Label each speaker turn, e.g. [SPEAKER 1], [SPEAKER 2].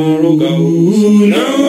[SPEAKER 1] tomorrow goes. No.